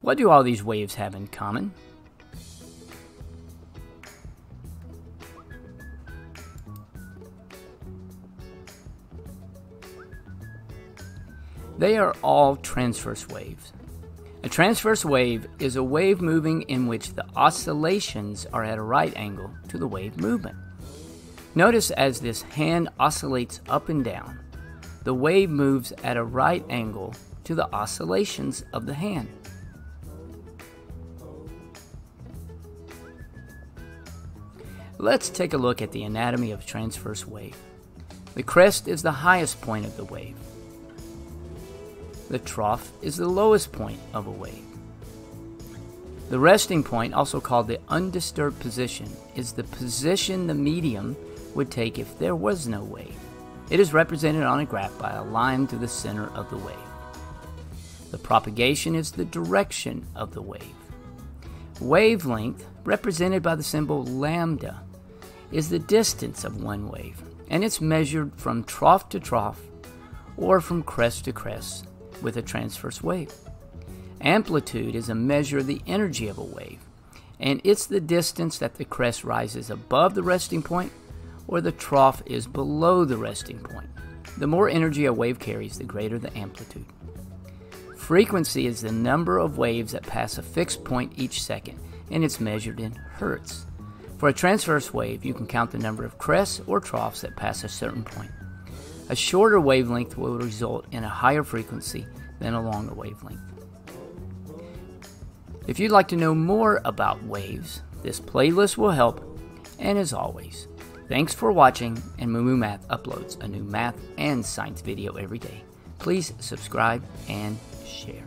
What do all these waves have in common? They are all transverse waves. A transverse wave is a wave moving in which the oscillations are at a right angle to the wave movement. Notice as this hand oscillates up and down, the wave moves at a right angle to the oscillations of the hand. Let's take a look at the anatomy of transverse wave. The crest is the highest point of the wave. The trough is the lowest point of a wave. The resting point, also called the undisturbed position, is the position the medium would take if there was no wave. It is represented on a graph by a line through the center of the wave. The propagation is the direction of the wave. Wavelength, represented by the symbol lambda, is the distance of one wave, and it's measured from trough to trough or from crest to crest with a transverse wave. Amplitude is a measure of the energy of a wave, and it's the distance that the crest rises above the resting point or the trough is below the resting point. The more energy a wave carries, the greater the amplitude. Frequency is the number of waves that pass a fixed point each second, and it's measured in hertz. For a transverse wave, you can count the number of crests or troughs that pass a certain point. A shorter wavelength will result in a higher frequency than a longer wavelength. If you'd like to know more about waves, this playlist will help. And as always, thanks for watching, and Moo Math uploads a new math and science video every day. Please subscribe and share.